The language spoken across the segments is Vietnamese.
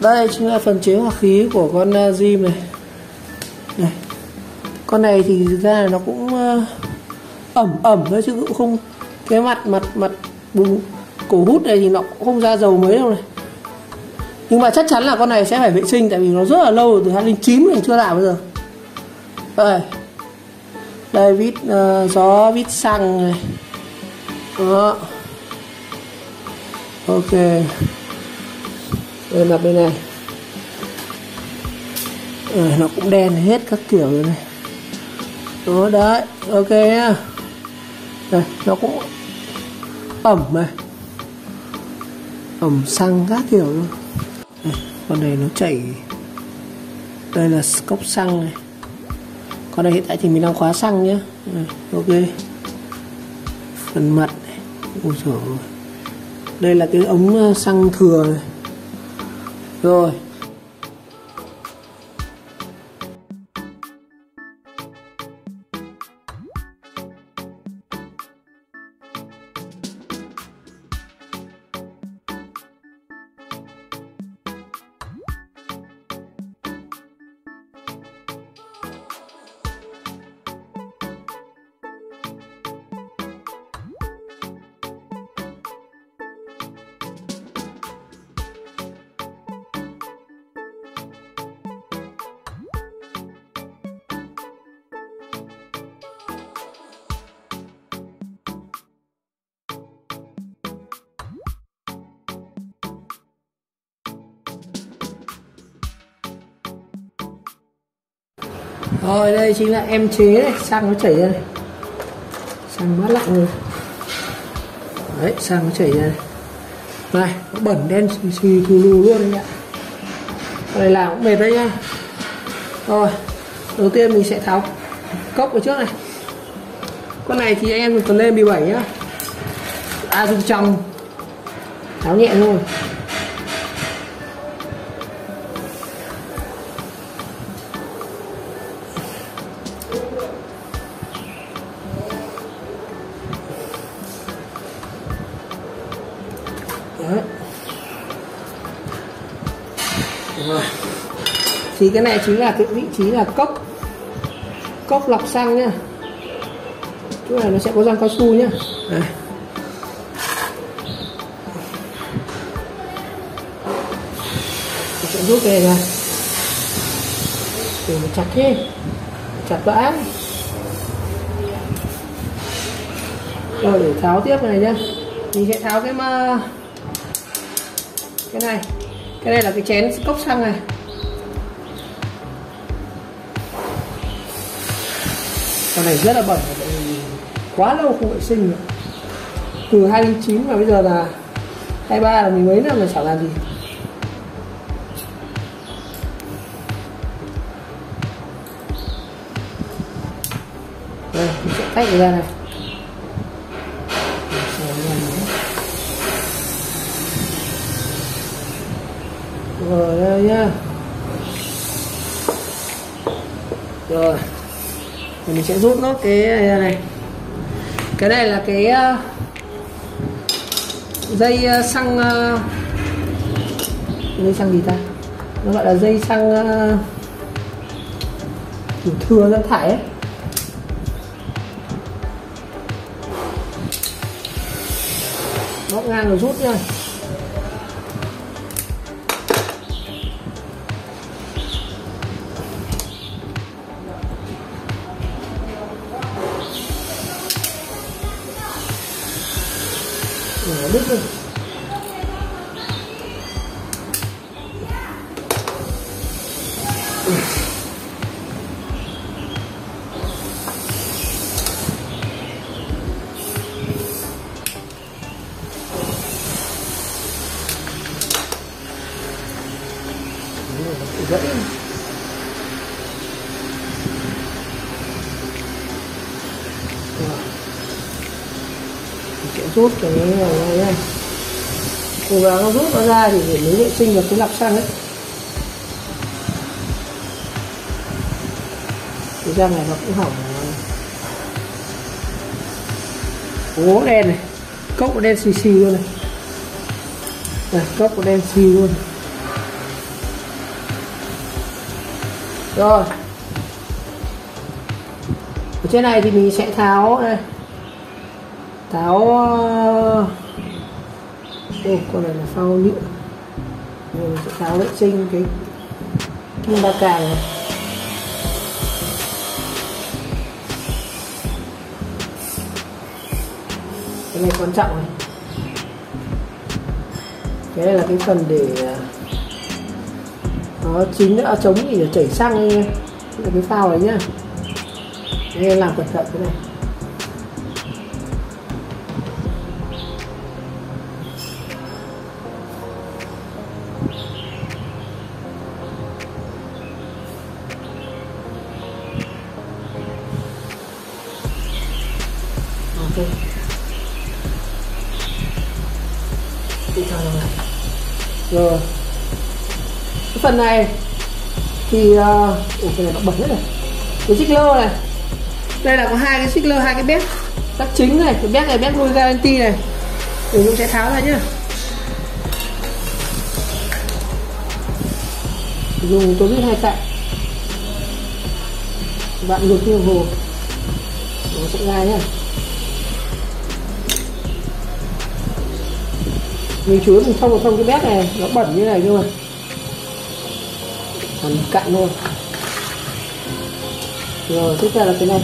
đây chính là phần chế hòa khí của con à, Jim này. Này con này thì thực ra là nó cũng uh, ẩm ẩm thôi chứ cũng không cái mặt mặt mặt bùng cổ hút này thì nó cũng không ra dầu mấy đâu này. Nhưng mà chắc chắn là con này sẽ phải vệ sinh tại vì nó rất là lâu rồi, từ 2009 mình chưa làm bây giờ. Đây. Đây vít uh, gió vít xăng này. Đó. Ok đây mặt bên này. Ừ, nó cũng đen hết các kiểu rồi này. Đó đấy ok nhá. Đây nó cũng ẩm này. Ẩm xăng các kiểu luôn. Đây, con này nó chảy. Đây là cốc xăng này. Con này hiện tại thì mình đang khóa xăng nhé ok. Phần mặt này. Ôi trời ơi. Đây là cái ống ờ, xăng thừa này rồi. Rồi, đây chính là em chế này. Xăng nó chảy ra này. Xăng mát lạnh rồi đấy xăng nó chảy ra này. Này, nó bẩn đen xì xì thù lù luôn anh ạ này làm cũng mệt đấy nhá. Rồi, đầu tiên mình sẽ tháo cốc ở trước này. Con này thì anh em dùng cần lên 17 nhá. À dùng trong tháo nhẹ thôi thì cái này chính là cái vị trí là cốc. Cốc lọc xăng nhá. Chỗ này nó sẽ có răng cao su nhá. Đây. Sẽ rút về ra. Để mình chặt thế. Chặt vã rồi, để tháo tiếp cái này nhá. Mình sẽ tháo cái mà cái này. Cái này là cái chén cốc xăng này. Con này rất là bẩn tại vì quá lâu không vệ sinh rồi từ 2009 mà bây giờ là 23 là mình mấy năm mà chẳng làm gì. Đây, mình sẽ tách ra này. Rồi, đây nhá. Rồi mình sẽ rút nó cái à, này. Cái này là cái à, dây à, xăng dây xăng gì ta? Nó gọi là dây xăng kiểu thừa ra thải ấy. Bóc ngang rồi rút nha. Nó đứt rồi gãy sẽ rút cái này ra nha cố gắng nó rút nó ra thì để mới vệ sinh được cái lọc xăng ấy. Cái răng này nó cũng hỏng gỗ đen này. Cốc đen xì xì luôn này. Đây, cốc đen xì luôn. Rồi. Ở trên này thì mình sẽ tháo đây táo, ờ, ô con này là phao nhựa. Rồi mình sẽ táo vệ sinh cái kim ba càng này. Cái này quan trọng này. Cái này là cái phần để ờ, nó chính ở à, chống thì để chảy xăng ấy, cái phao này nhá. Đây làm cẩn thận cái này. Rồi cái phần này thì uh, ủa cái này nó bẩn hết rồi. Cái xích lơ này. Đây là có hai cái xích lơ hai cái bét các chính này cái bét này bét nuôi guarantee này. Thì chúng sẽ tháo ra nhá. Dùng tôi biết hai cạnh bạn ngược như hồ nó sẽ ra nhá mình chứa mình thông một thông cái bếp này, nó bẩn như này nhưng mà. Còn cạn luôn rồi, tiếp theo là cái này.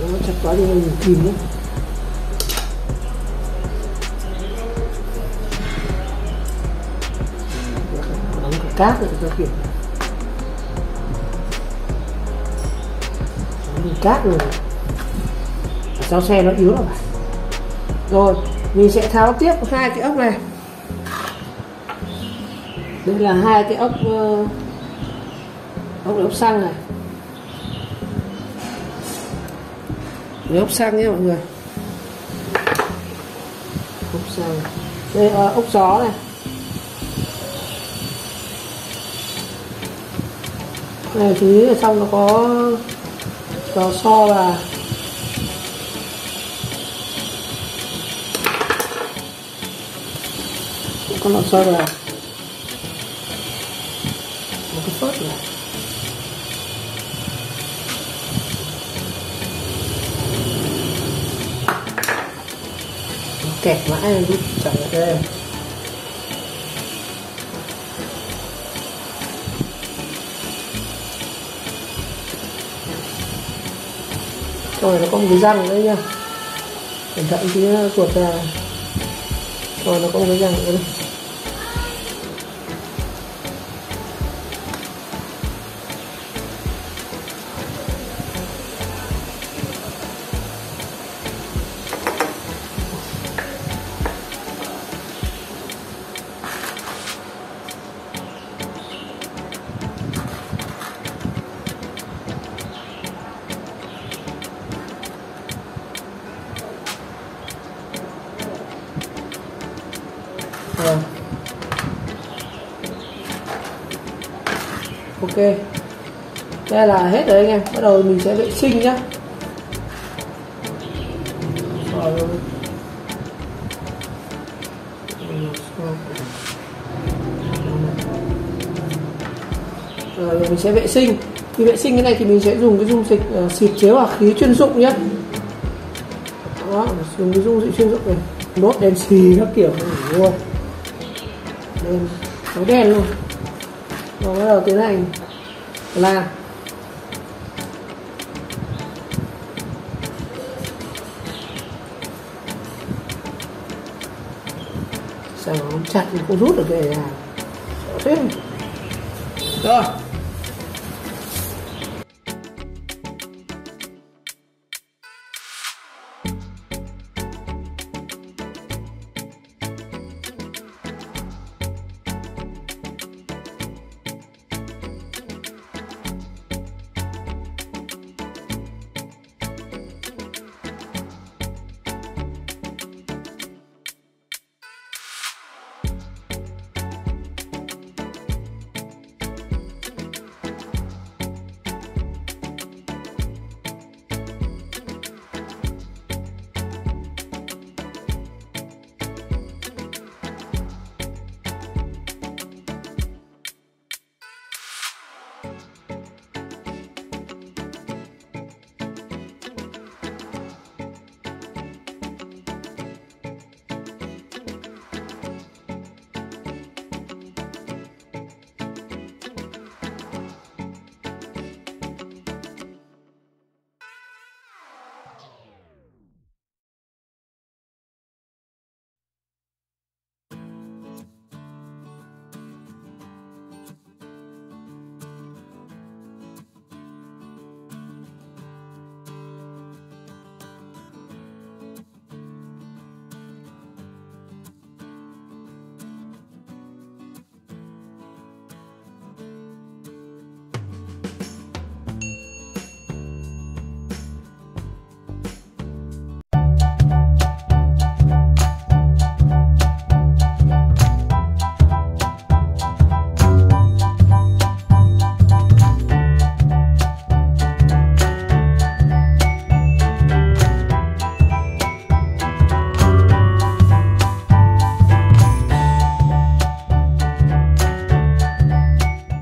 Nó chặt quá thì mình kìm nhé đóng cả cát rồi cho kiểu cát rồi. Sao xe nó yếu rồi rồi mình sẽ tháo tiếp hai cái ốc này. Đây là hai cái ốc uh, ốc ốc xăng này. Đấy, ốc xăng nhé mọi người. Ốc xăng. Đây uh, ốc gió này. Này chú ý là trong nó có có so và con lọt soi vào một cái phớt này. Kẹt mãi luôn chẳng được rồi nó có một cái răng đấy nhá. Cẩn thận tí nó tuột ra. Rồi nó có một cái răng nữa ok đây là hết rồi anh em bắt đầu mình sẽ vệ sinh nhá rồi rồi mình sẽ vệ sinh khi vệ sinh cái này thì mình sẽ dùng cái dung dịch uh, xịt chế hỏa khí chuyên dụng nhé đó dùng cái dung dịch chuyên dụng này nốt đèn xì các kiểu luôn đèn đen luôn rồi bắt đầu tiến hành là. Sao nó chặt thì không rút được cái này à thế. Rồi.